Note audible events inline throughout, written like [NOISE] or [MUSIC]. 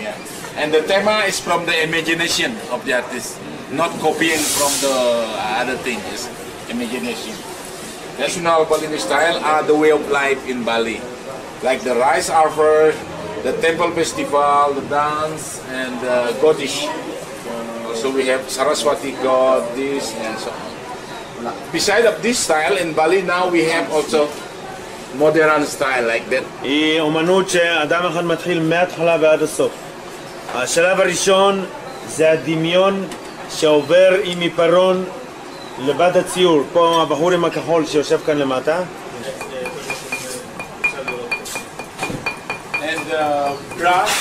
Yeah. And the tema is from the imagination of the artist, not copying from the other thing. It's imagination. National Balinese style are the way of life in Bali, like the rice harvest, the temple festival, the dance, and the godish. Also, we have Saraswati god, this and so on. Beside of this style in Bali, now we have also modern style like that. היא אומנות שאדם אחד מתחיל מההתחלה ועד הסוף. השלב הראשון זה הדמיון שעובר עם עיפרון לבד הציור. פה הבחור עם הכחול שיושב כאן למטה. And uh, grass,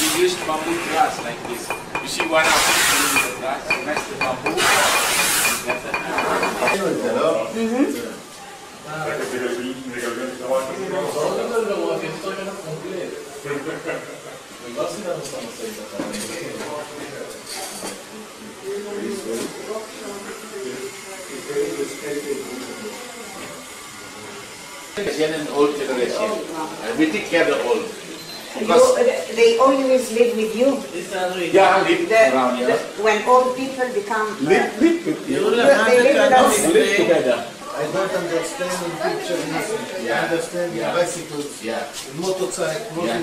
we use bamboo grass like this. You see one artist using the grass, next the bamboo. Generation and old generation. Uh, we take care of the old. You, uh, they always live with you. Yeah, live The, around the, here. when old people become. uh, Live, live with you. they live with us. Live together. I don't understand in picture nothing. I understand Yeah. in bicycles, Yeah. in motorcycle, Yeah.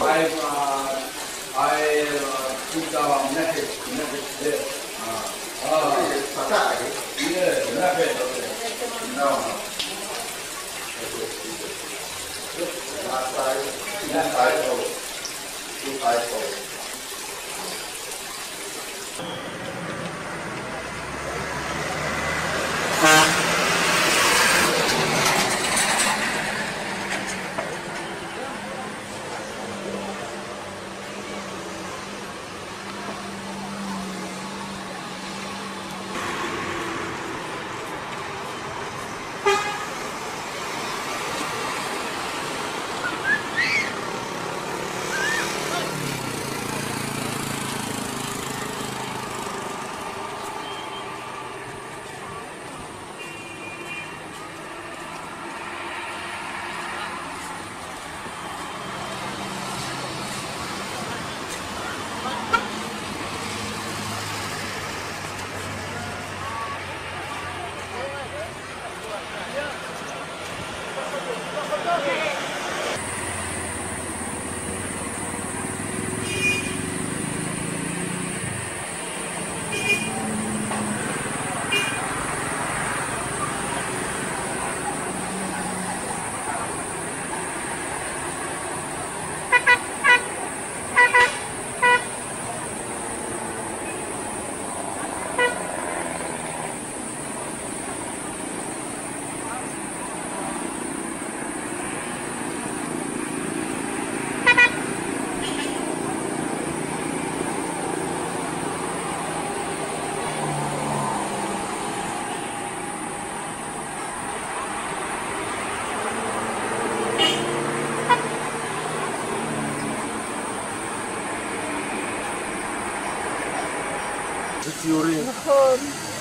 I, uh, I uh, put our message, message there. Uh, uh, yes, message. No. Last side, last side, two side, four. 啊。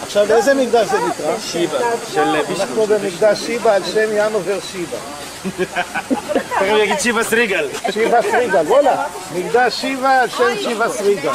עכשיו לאיזה מקדש זה נקרא? שיבה. אנחנו במקדש שיבה על שם ינובר שיבה. תכף יגיד שיבה סריגל. שיבה סריגל, וואלה. מקדש שיבה על שם שיבה סריגל.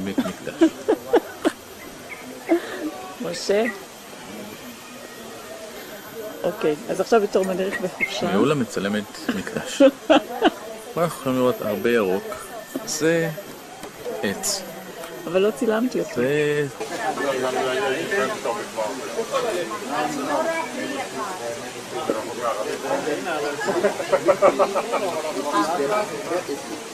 מצלמת מקדש. משה. אוקיי, אז עכשיו בתור מדריך בחופשה. גאולה מצלמת מקדש. פה [LAUGHS] אנחנו יכולים לראות הרבה ירוק. זה עץ. אבל לא צילמתי אותו. זה... [LAUGHS]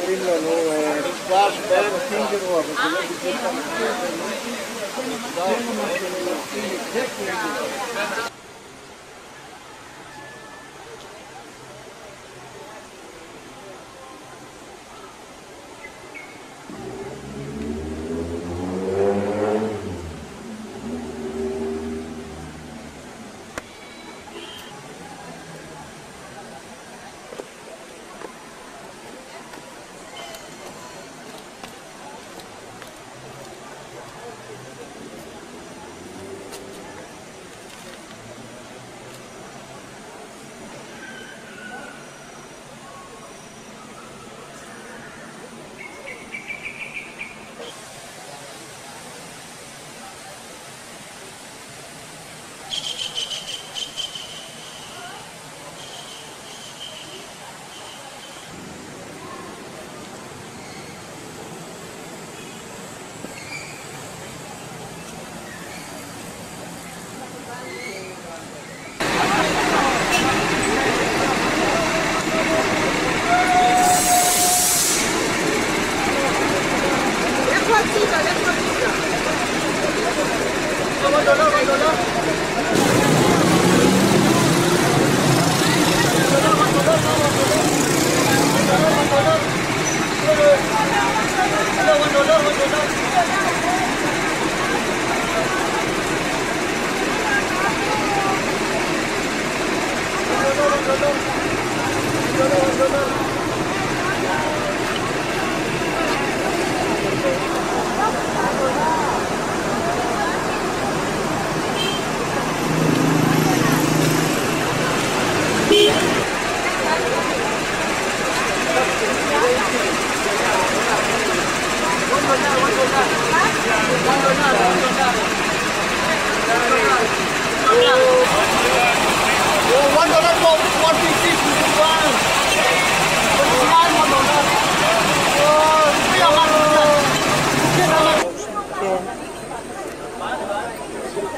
קוראים לנו אה, מפגש בין קינגרו, אבל זה לא בדיוק אני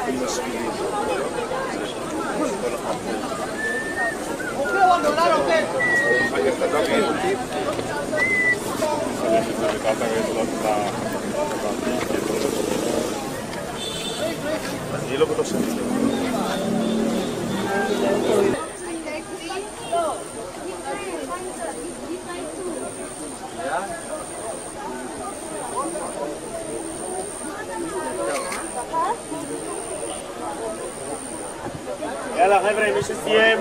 Allí lo que שסיים,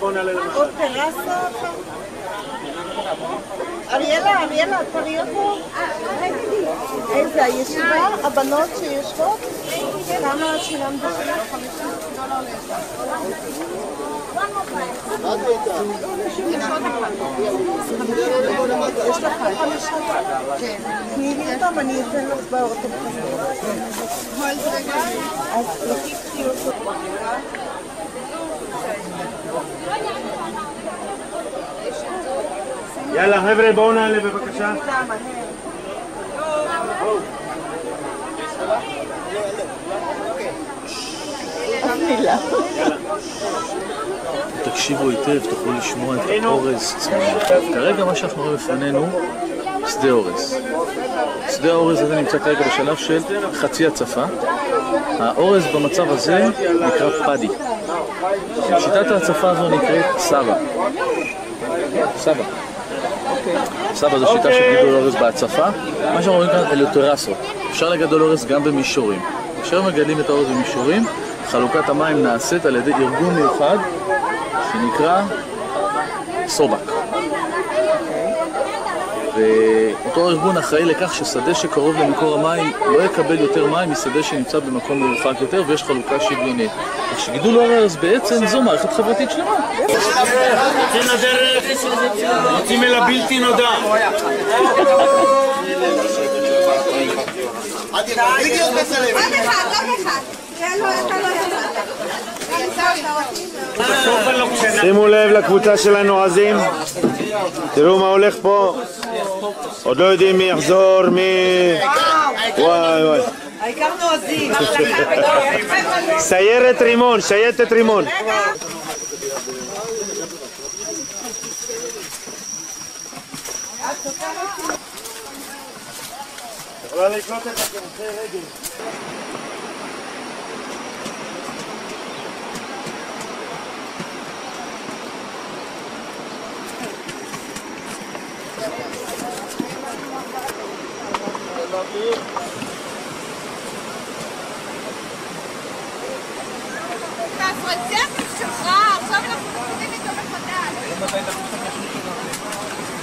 בואו נעלה למחר. עוד טרסה? אריאלה, אריאלה, את תראי אותו? איזה, הישיבה? הבנות שיושבות? כמה שילמת? יש לך חמישה? כן. תני לי אותם, אני אתן לך באוטו. אז לקחתי אותו. יאללה חבר'ה, בואו נעלה בבקשה. תקשיבו היטב, תוכלו לשמוע את האורז צמאים. כרגע מה שאנחנו רואים בפנינו, שדה אורז. שדה האורז הזה נמצא כרגע בשלב של חצי הצפה. האורז במצב הזה נקרא פאדי. שיטת ההצפה הזו נקראת סבא. סבא. סבא זו שיטה של גידול אורז בהצפה. מה שאנחנו רואים כאן אלה טרסות. אפשר לגדול אורז גם במישורים. כאשר מגדלים את האורז במישורים, חלוקת המים נעשית על ידי ארגון מיוחד שנקרא סובק. ואותו ארגון אחראי לכך ששדה שקרוב למקור המים לא יקבל יותר מים משדה שנמצא במקום מרוחק יותר ויש חלוקה שוויונית. כך שגידול אורז בעצם זו מערכת חברתית שלמה. יוצאים לדרך, יוצאים אל הבלתי נודע. שימו לב לקבוצה של הנועזים, תראו מה הולך פה, ودودي ميخزور مي واي واي سيارة ريمون سيارة ريمون ولا يكون تتكلم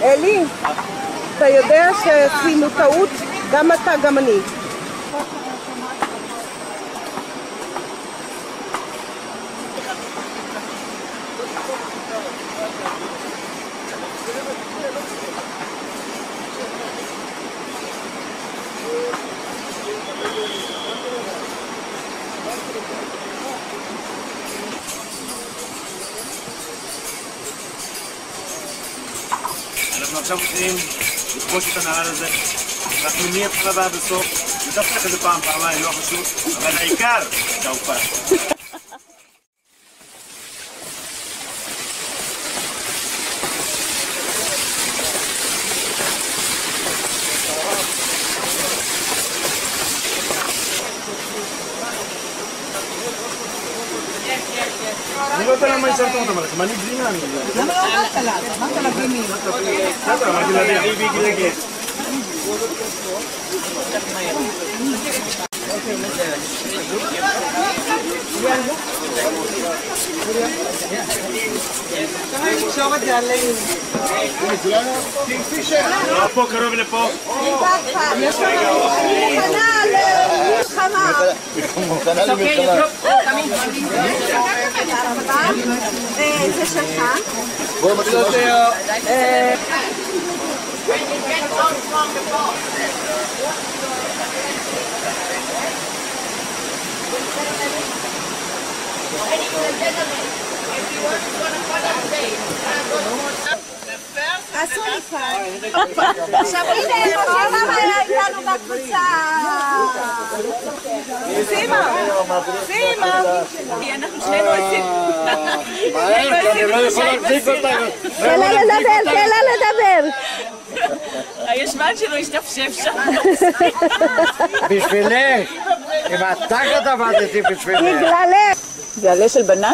אלי, אתה יודע שעשינו טעות? גם אתה, גם אני. אנחנו עכשיו מתחילים לכבוש את הנהר הזה. אנחנו מההתחלה ועד הסוף, נדפק את זה פעם, פעמיים, לא חשוב, אבל העיקר, תעופה. השארת אותם עליכם, אני גבינה. למה לא אמרת לה? אמרת לה גביני. בסדר, אמרתי לה להביא ביגלגת. לא, פה קרוב לפה. מוכנה למלחמה. מוכנה למלחמה. 안녕하세요. 네. Ladies and gentlemen, if you want to עשו לי. עכשיו הנה, ממה היה איתנו בקבוצה. סימה, סימה. אנחנו שנינו עשינו. מהר, כי אני לא יכול להחזיק אותנו. תן לה לדבר, תן לה לדבר. הישבן שלו השתפשף שם. בשבילך. עם התחת עבדתי בשבילך. בגללך. זה עלה של בננה?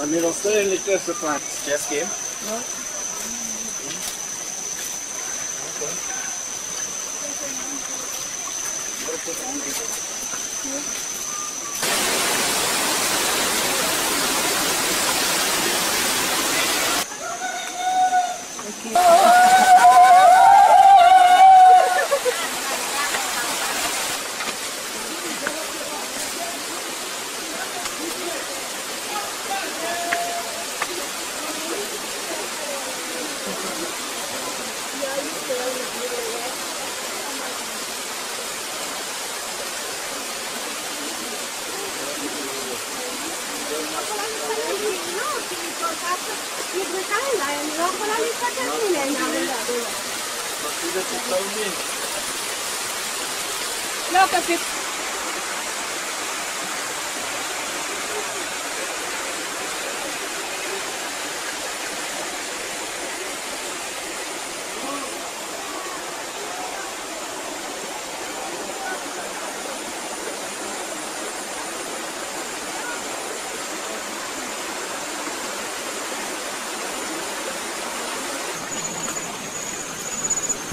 En nu was er een lichter verplaatst. Yes, game. Ja. Okay.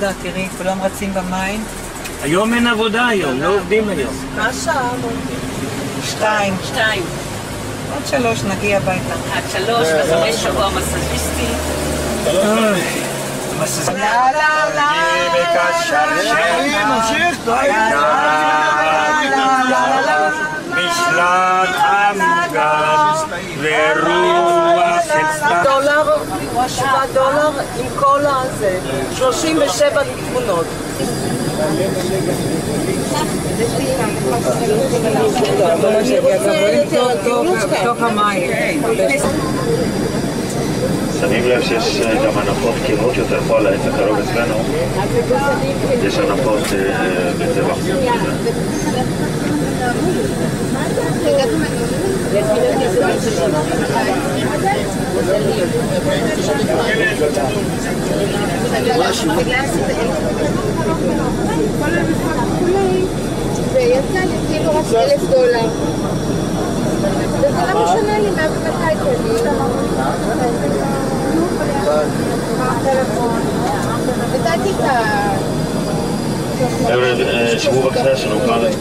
עבודה, תראי, כולם רצים במים. היום אין עבודה היום, לא עובדים היום. מה השעה? שתיים. שתיים. עוד שלוש נגיע הביתה. עד שלוש, וחמש שבוע מסאז'יסטי. لا لا لا משלט המוגן ורוח של סתם שבעה דולר עם כל הזה, 37 תמונות. כן. המים. אוקיי. שמים לב שיש אה, גם הנפות קירות יותר פה על העץ הקרוב אצלנו. יש הנפות אה, בצבע. ויצא לי כאילו רק אלף דולר. וזה לא משנה לי מתי קונים. נתתי את Er zijn schoolwachters en ook aan het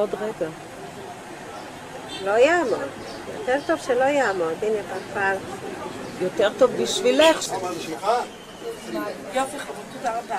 נו, תעמוד רגע. לא יעמוד. יותר טוב שלא יעמוד. הנה, פלפל. יותר טוב בשבילך. יופי חמוד, תודה רבה.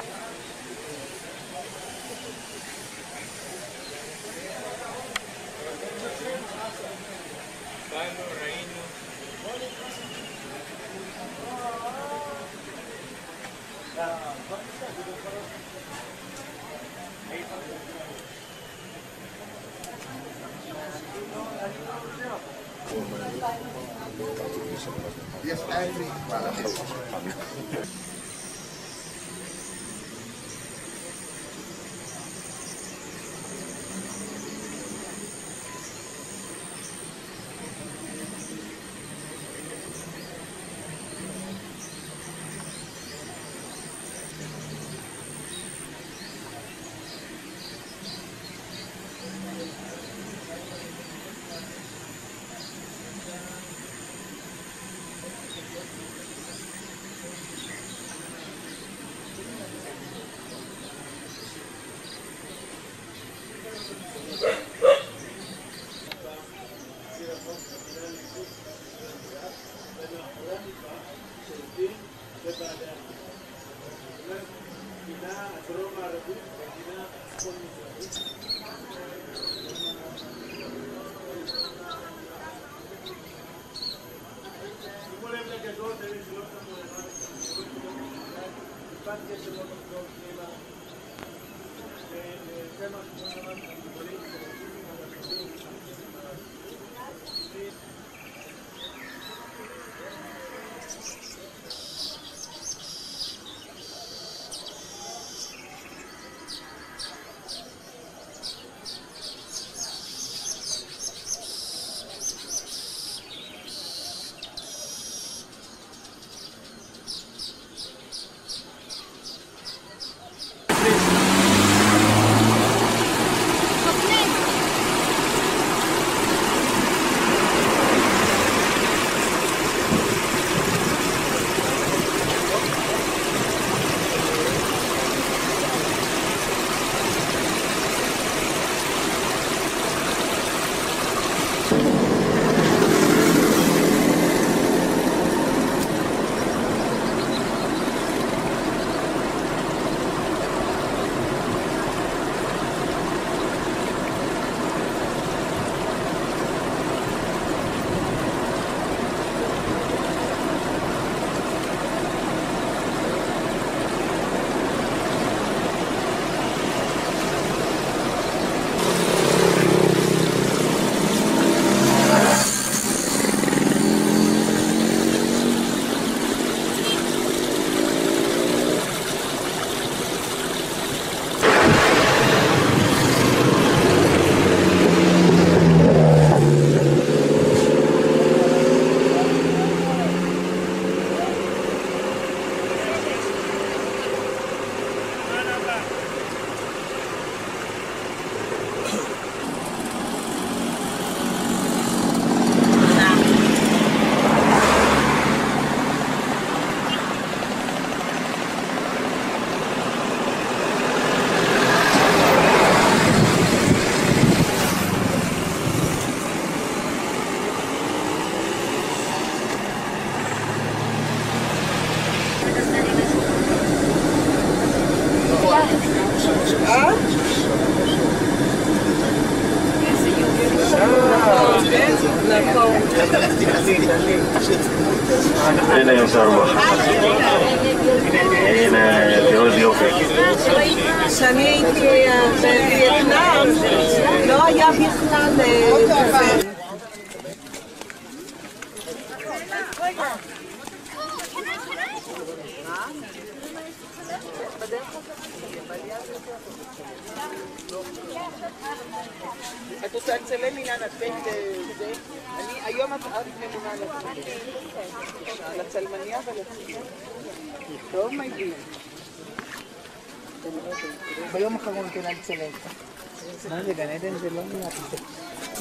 Oranı yaptı.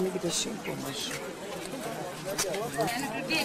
Me gideceğim konuşuyor. Yani bir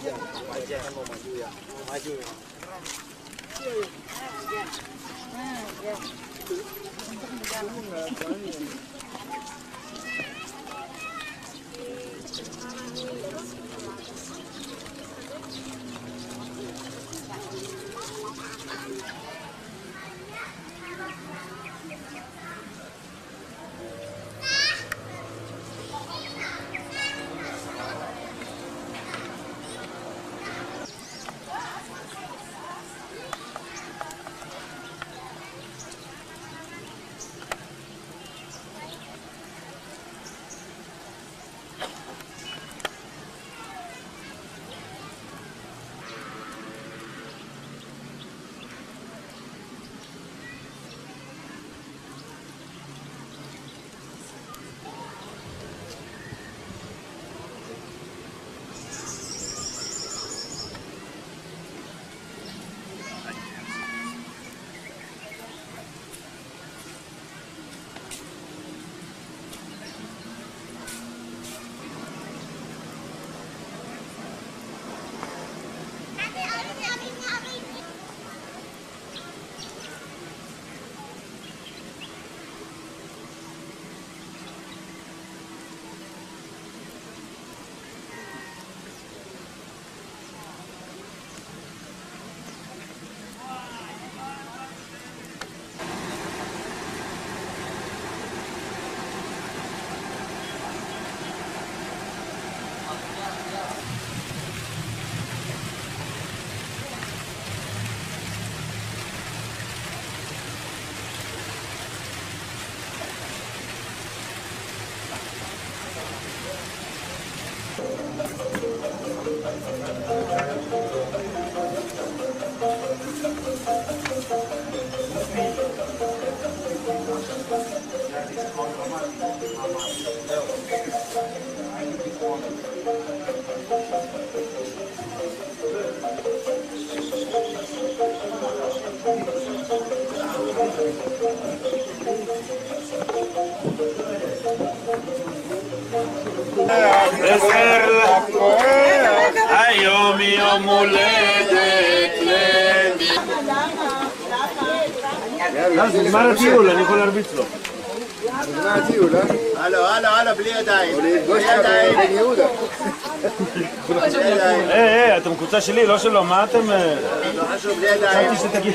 wajar wajar mau maju ya mau maju ya יום הולדת למי. זה נגמר הטיול, אני יכול להרביץ לו. נגמר הטיול, אה? הלו, הלו, הלו, בלי ידיים. בלי ידיים. בן יהודה. היי, היי, אתם קבוצה שלי, לא שלו, מה אתם... אה, לא חשוב, בלי ידיים. חשבתי שתגיד.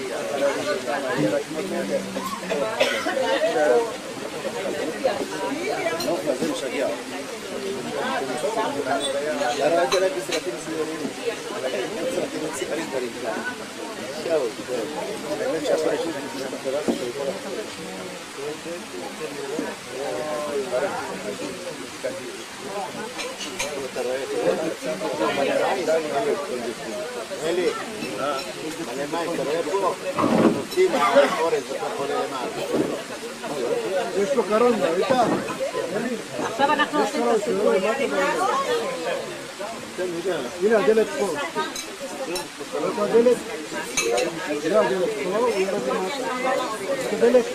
Não, fazendo isso aqui, ó. Agora vai ter que ser aqui no seu בפני המטרה של כל אלי, מלא מים, אתה רואה פה? נותנים מהאורז, אתה חולה למעלה. יש לו קרון, ראית? עכשיו אנחנו עושים את הסיפור. הנה הדלת פה. פה הדלת? הנה הדלת פה, הוא יורד למטה. הדלת.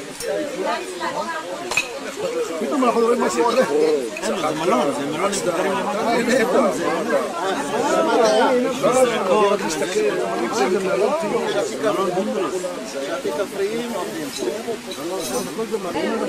פתאום אנחנו רואים משהו עולה. זה מלון, זה מלון עם דברים למטה. זה מלון בונדלוס. כפריים עובדים פה. הכל זה מלון.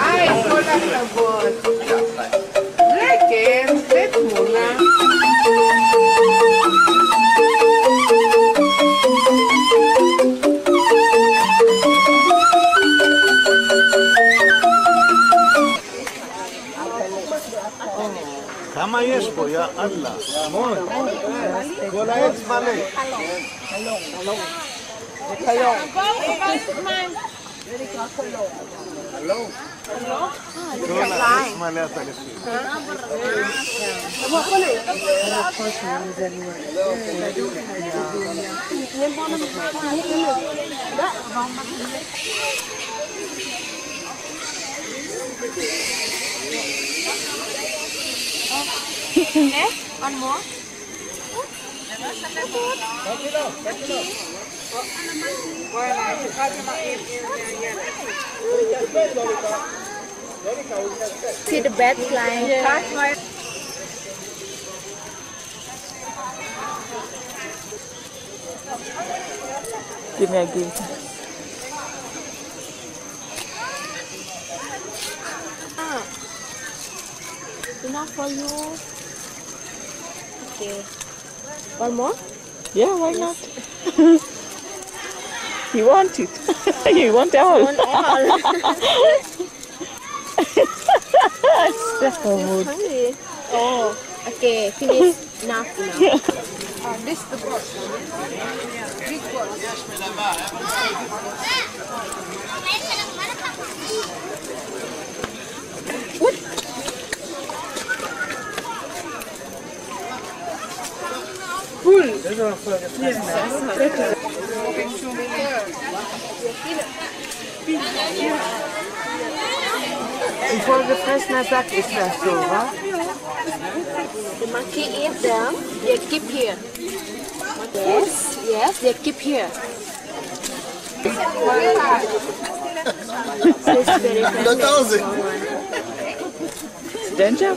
Ay, con la sabor. Requer, petula. כמה יש פה, יא אללה? המון. כל העץ מלא. חלום. חלום. חלום. Hello. Hello. Hello. اسمع لها تلفزيون. Yes, one more. Thank you. Thank you. See the bed flying. Give me a gift. Ah. Enough for you. Okay. One more? Yeah, why not? [LAUGHS] you want it. [LAUGHS] you want all. One all. Step forward. Oh. Okay, finish. Enough, enough. Uh, this the box. Big box. Il faut de fles naar zak is so. zo, hè? Je mag je eet dan. Yes, yes, They keep here. Dat. Danger?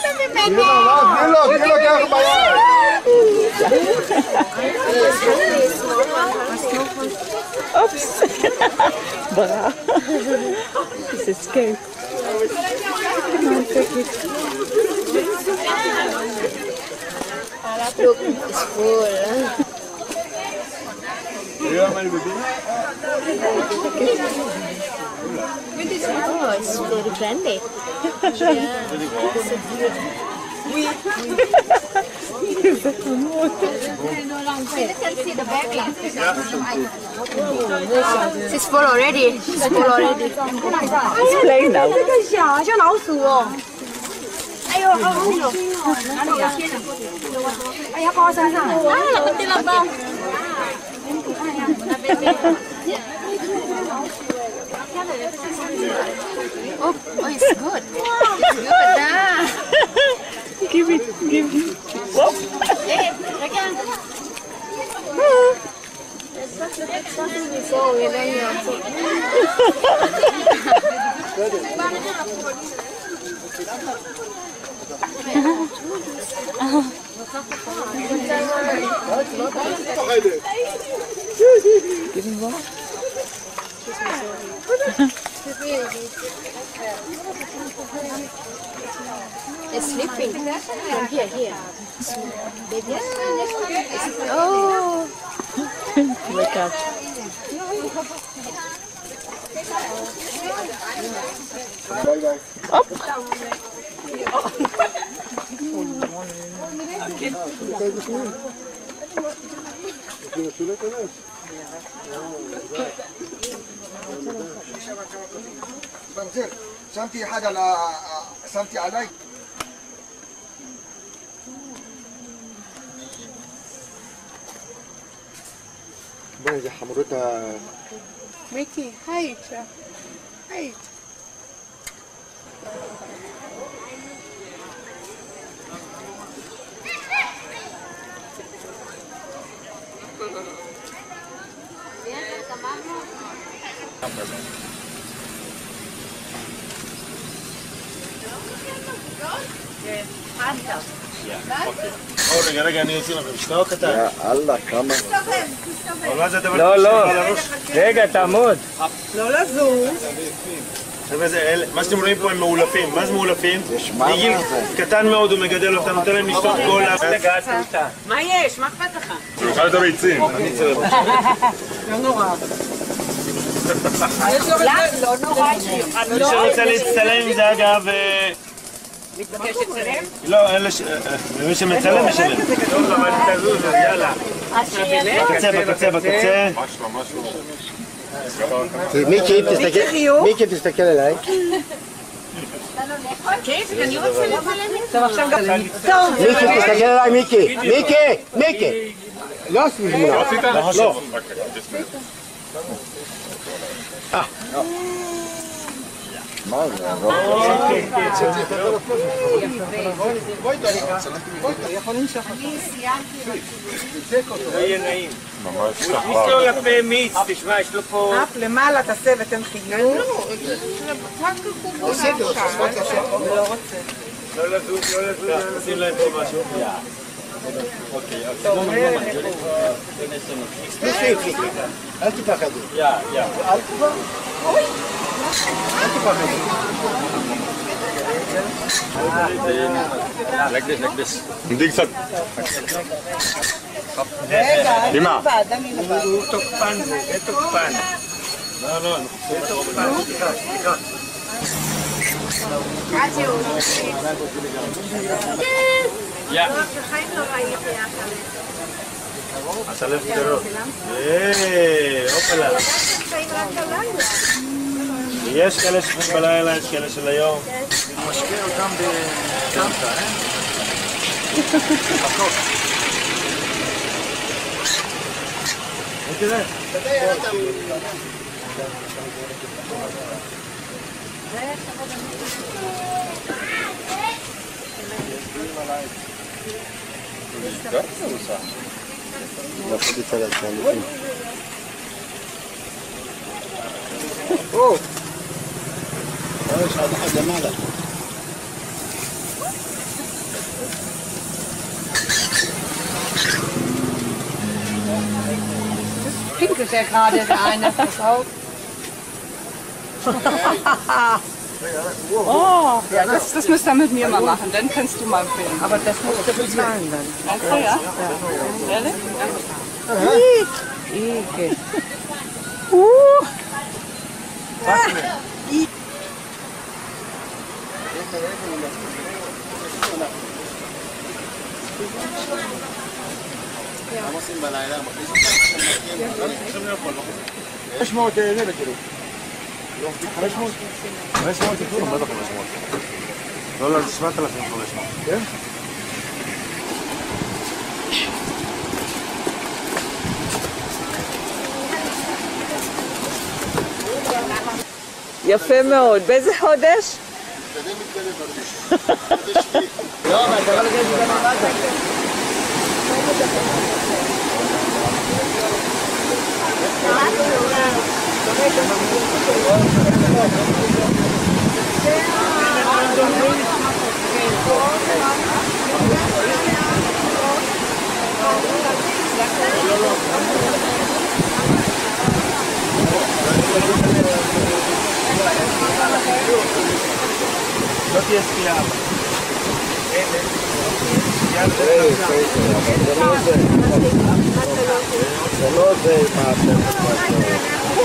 se me pegó. Dilo, dilo, dilo. Oops. [LAUGHS] Bra. He's escaped. Come on, take it. Look, it's full. Huh? Yeah, my baby. Oh, it's very friendly. She's full already. She's full already. He's playing now. 小，像老鼠哦。哎呦，好恶心哦！哪里呀？哎呀，包身上。啊，我丢了包。 Oh, oh, it's good. It's good, ah. Give it, give it. Whoop. Eh, regan. So, we then you Give him one. It's sleeping. From here, here. Baby. Oh. [LAUGHS] Wake up. Up. [LAUGHS] [LAUGHS] بنزير سمتي حاجة لا سمتي علي بنزي حمرتها ميكي هايتشا هايتشا Bien. רגע, רגע, אני אוציא לכם. שטר קטן. אללה, כמה... לא, לא. רגע, תעמוד. לא לזוז. מה שאתם רואים פה הם מאולפים. מה זה מאולפים? מגיל קטן מאוד הוא מגדל אותם, נותן להם לשתות כל ה... מה יש? מה אכפת לך? שיאכל את הביצים. לא נורא. לא. מי שרוצה להצטלם זה אגב... אה, מתבקש לצלם? לא, אלה ש... אה, מי שמצלם משלם. טוב, אבל תזוז, אז יאללה. בקצה, בקצה, בקצה. מיקי, תסתכל, מיקי, תסתכל. כן, גם... מיקי, תסתכל עליי, מיקי. מיקי, מיקי. לא תמונה. לא לא יהיה נעים. יש לו יפה מיץ, תשמע, יש לו פה... אף למעלה תעשה ותן חיוך. לא רוצה. לא לזוז, לא לזוז. שים להם פה משהו. Okay, okay. Ah. Like this, like this. Lima. זה תוקפן, סליחה, סליחה. עשה לב טרור. אה, הופלה. יש כאלה שחיים בלילה, יש כאלה של היום. משקה אותם בקמפה, אה? תראה. Nasıl bir taraf kendisi? Oh! Evet, hadi hadi madem. Das pinkelt ja gerade der eine. Pass auf. [LAUGHS] Oh, ja, das, das müsst ihr mit mir mal machen, dann kannst du mal filmen. Aber das musst du bezahlen dann. Ach so, ja? ja. Ehrlich? Ja. Ike. Ike. uh. Was denn? Vamos Ich muss vamos a embalar. Es muy que debe querer. 500? 500 כלום, מה זה 500? לא, לא, זה 7,500. כן? יפה מאוד. באיזה חודש? [LAUGHS] [LAUGHS] לא, אבל אתה לגשת גם למטה. לא סטייה. זה לא זה זה לא זה, No tienes que.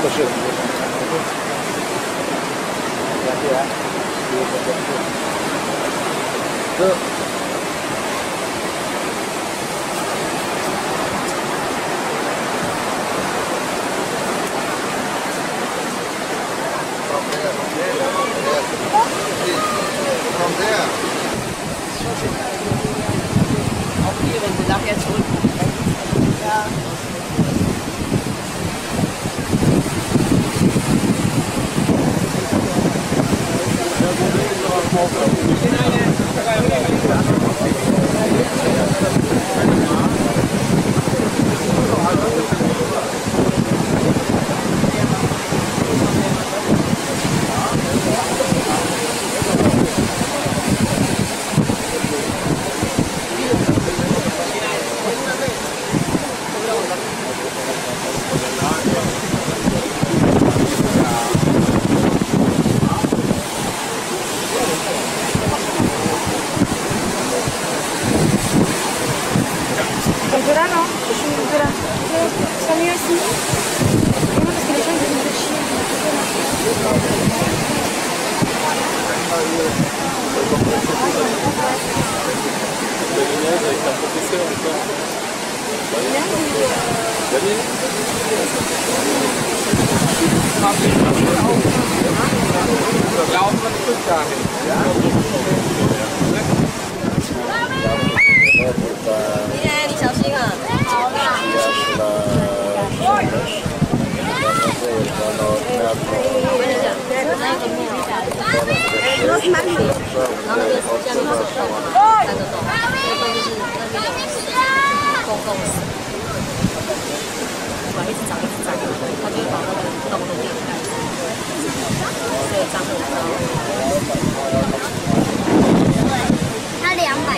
Спасибо. kìa được From there. Auch hier, wenn sie nachher zurückkommen. also. 那个洞是那边的公共池，管黑市长一直在，他就会把那个洞都掩盖。然后就上路了。对，他两百。